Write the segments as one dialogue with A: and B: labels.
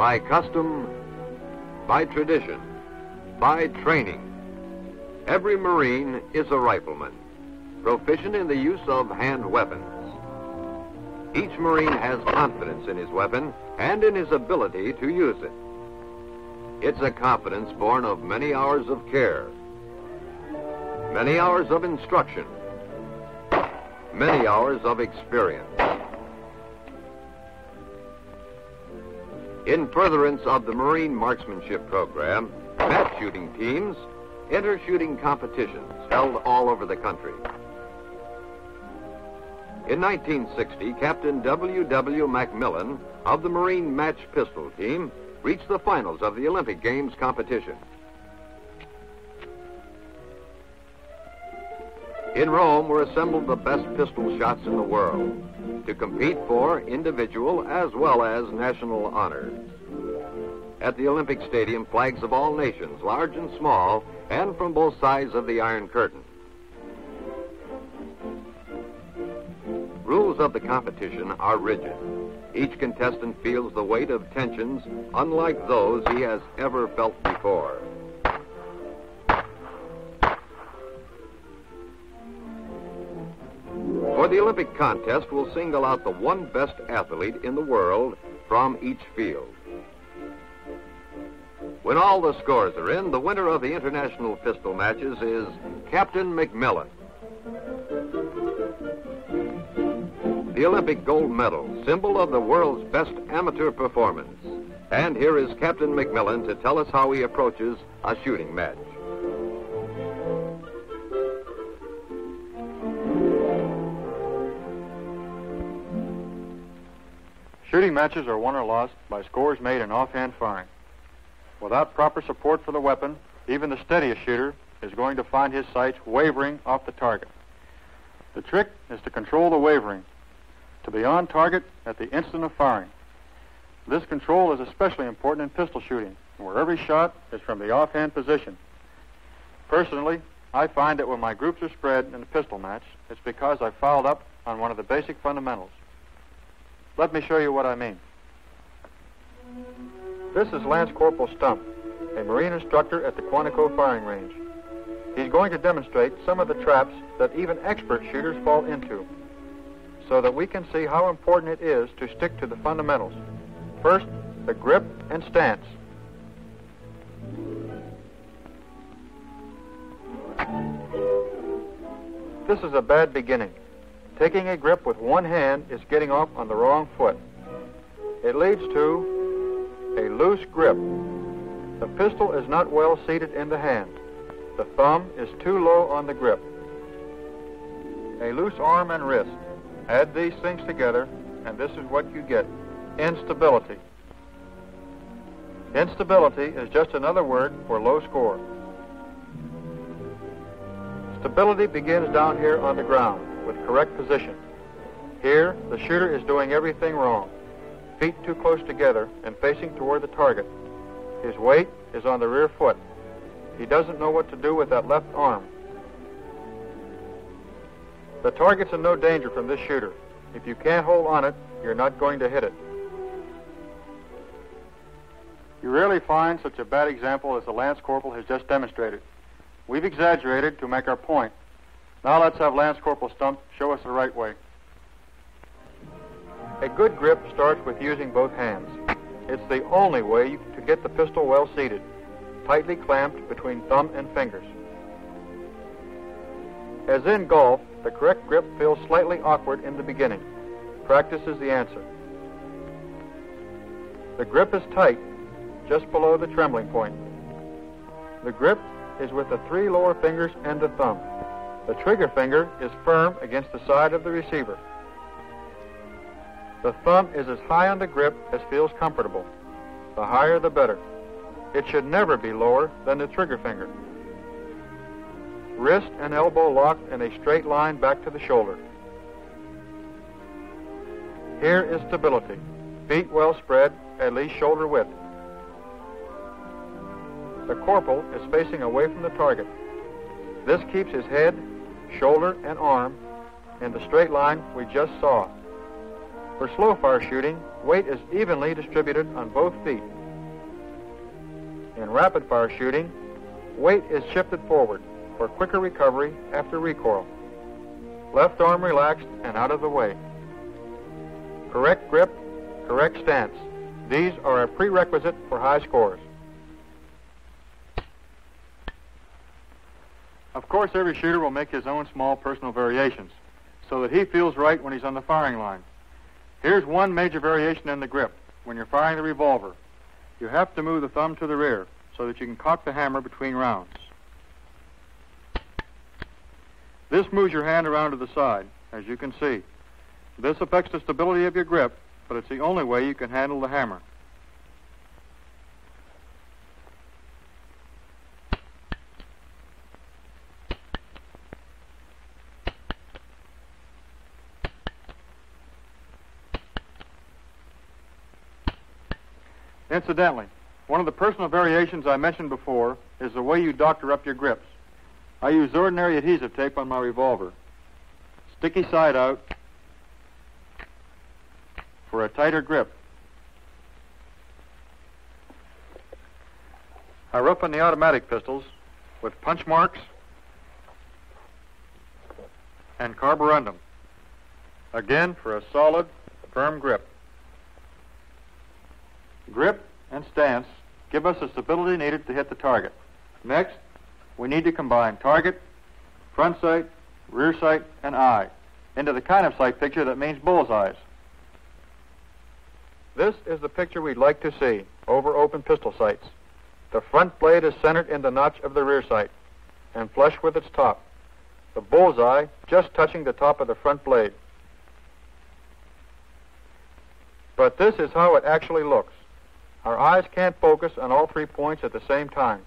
A: by custom, by tradition, by training. Every Marine is a rifleman, proficient in the use of hand weapons. Each Marine has confidence in his weapon and in his ability to use it. It's a confidence born of many hours of care, many hours of instruction, many hours of experience. In furtherance of the Marine Marksmanship Program, match shooting teams enter shooting competitions held all over the country. In 1960, Captain W. W. McMillan of the Marine Match Pistol Team reached the finals of the Olympic Games competition. In Rome were assembled the best pistol shots in the world to compete for individual as well as national honor. At the Olympic Stadium, flags of all nations, large and small, and from both sides of the Iron Curtain. Rules of the competition are rigid. Each contestant feels the weight of tensions unlike those he has ever felt before. The Olympic contest, we'll single out the one best athlete in the world from each field. When all the scores are in, the winner of the international pistol matches is Captain McMillan. The Olympic gold medal, symbol of the world's best amateur performance. And here is Captain McMillan to tell us how he approaches a shooting match.
B: Shooting matches are won or lost by scores made in offhand firing. Without proper support for the weapon, even the steadiest shooter is going to find his sights wavering off the target. The trick is to control the wavering, to be on target at the instant of firing. This control is especially important in pistol shooting, where every shot is from the offhand position. Personally, I find that when my groups are spread in a pistol match, it's because I fouled up on one of the basic fundamentals. Let me show you what I mean. This is Lance Corporal Stump, a Marine instructor at the Quantico firing range. He's going to demonstrate some of the traps that even expert shooters fall into so that we can see how important it is to stick to the fundamentals. First, the grip and stance. This is a bad beginning. Taking a grip with one hand is getting off on the wrong foot. It leads to a loose grip. The pistol is not well seated in the hand. The thumb is too low on the grip. A loose arm and wrist. Add these things together, and this is what you get instability. Instability is just another word for low score. Stability begins down here on the ground with correct position. Here, the shooter is doing everything wrong. Feet too close together and facing toward the target. His weight is on the rear foot. He doesn't know what to do with that left arm. The target's in no danger from this shooter. If you can't hold on it, you're not going to hit it. You rarely find such a bad example as the Lance Corporal has just demonstrated. We've exaggerated to make our point. Now let's have Lance Corporal Stump show us the right way. A good grip starts with using both hands. It's the only way to get the pistol well seated, tightly clamped between thumb and fingers. As in golf, the correct grip feels slightly awkward in the beginning. Practice is the answer. The grip is tight, just below the trembling point. The grip is with the three lower fingers and the thumb. The trigger finger is firm against the side of the receiver. The thumb is as high on the grip as feels comfortable. The higher, the better. It should never be lower than the trigger finger wrist and elbow locked in a straight line back to the shoulder. Here is stability. Feet well spread, at least shoulder width. The corporal is facing away from the target. This keeps his head, shoulder, and arm in the straight line we just saw. For slow fire shooting, weight is evenly distributed on both feet. In rapid fire shooting, weight is shifted forward for quicker recovery after recoil. Left arm relaxed and out of the way. Correct grip, correct stance. These are a prerequisite for high scores. Of course, every shooter will make his own small personal variations so that he feels right when he's on the firing line. Here's one major variation in the grip. When you're firing the revolver, you have to move the thumb to the rear so that you can cock the hammer between rounds. This moves your hand around to the side, as you can see. This affects the stability of your grip, but it's the only way you can handle the hammer. Incidentally, one of the personal variations I mentioned before is the way you doctor up your grips. I use ordinary adhesive tape on my revolver. Sticky side out for a tighter grip. I roughen the automatic pistols with punch marks and carborundum. Again, for a solid, firm grip. Grip and stance give us the stability needed to hit the target. Next, we need to combine target, front sight, rear sight, and eye into the kind of sight picture that means bullseyes. This is the picture we'd like to see over open pistol sights. The front blade is centered in the notch of the rear sight and flush with its top. The bullseye just touching the top of the front blade. But this is how it actually looks. Our eyes can't focus on all three points at the same time.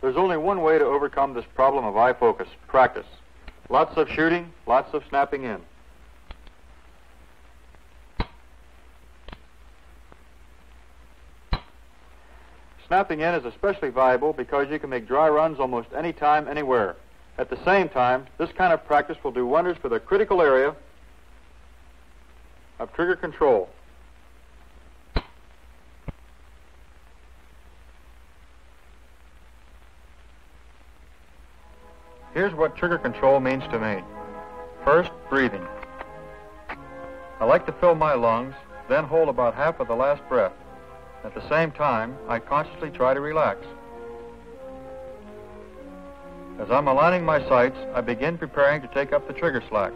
B: There's only one way to overcome this problem of eye focus practice. Lots of shooting, lots of snapping in. Snapping in is especially valuable because you can make dry runs almost any time, anywhere. At the same time, this kind of practice will do wonders for the critical area trigger control. Here's what trigger control means to me. First, breathing. I like to fill my lungs, then hold about half of the last breath. At the same time, I consciously try to relax. As I'm aligning my sights, I begin preparing to take up the trigger slack.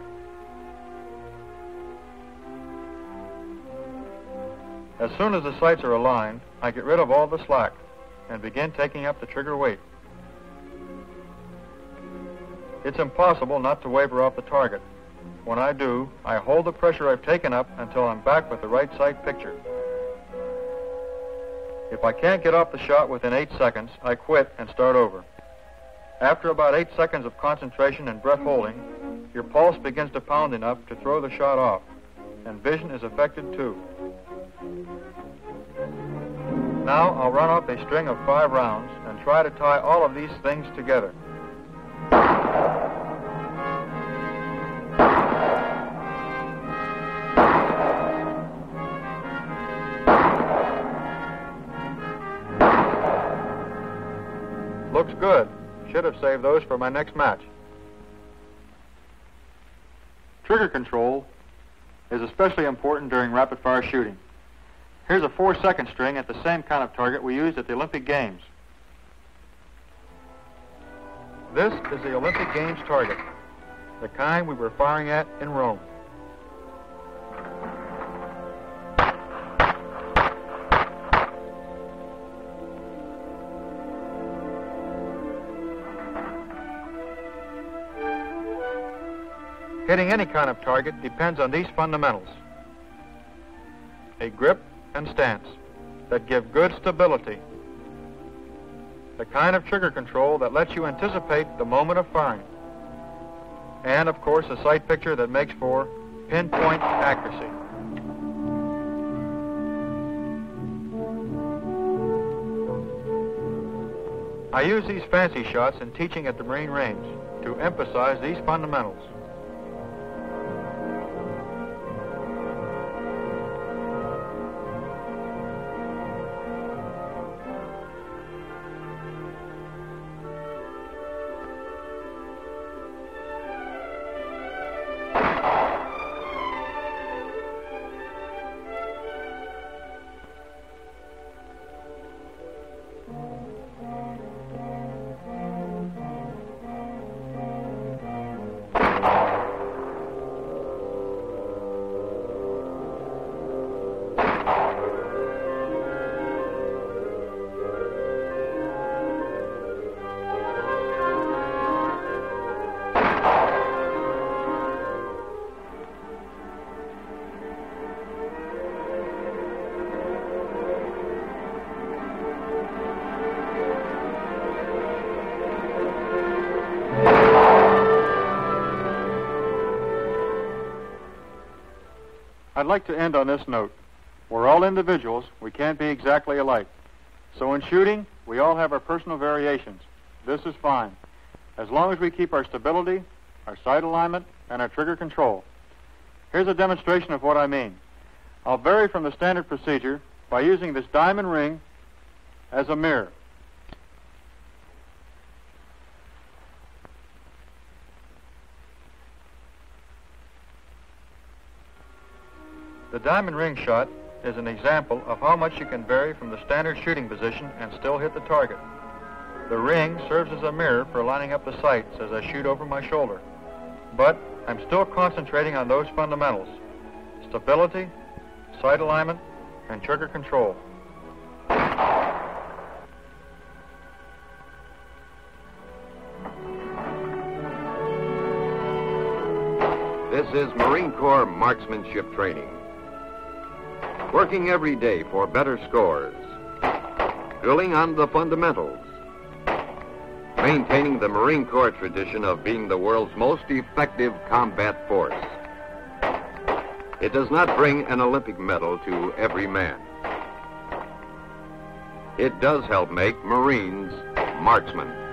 B: As soon as the sights are aligned, I get rid of all the slack and begin taking up the trigger weight. It's impossible not to waver off the target. When I do, I hold the pressure I've taken up until I'm back with the right sight picture. If I can't get off the shot within eight seconds, I quit and start over. After about eight seconds of concentration and breath holding, your pulse begins to pound enough to throw the shot off, and vision is affected too. Now I'll run up a string of five rounds and try to tie all of these things together. Looks good. Should have saved those for my next match. Trigger control is especially important during rapid fire shooting. Here's a four second string at the same kind of target we used at the Olympic Games. This is the Olympic Games target, the kind we were firing at in Rome. Hitting any kind of target depends on these fundamentals. A grip and stance that give good stability. The kind of trigger control that lets you anticipate the moment of firing. And, of course, a sight picture that makes for pinpoint accuracy. I use these fancy shots in teaching at the Marine Range to emphasize these fundamentals. I'd like to end on this note. We're all individuals. We can't be exactly alike. So in shooting, we all have our personal variations. This is fine. As long as we keep our stability, our sight alignment, and our trigger control. Here's a demonstration of what I mean. I'll vary from the standard procedure by using this diamond ring as a mirror. The diamond ring shot is an example of how much you can vary from the standard shooting position and still hit the target. The ring serves as a mirror for lining up the sights as I shoot over my shoulder. But I'm still concentrating on those fundamentals, stability, sight alignment, and trigger control.
A: This is Marine Corps marksmanship training. Working every day for better scores. Drilling on the fundamentals. Maintaining the Marine Corps tradition of being the world's most effective combat force. It does not bring an Olympic medal to every man. It does help make Marines marksmen.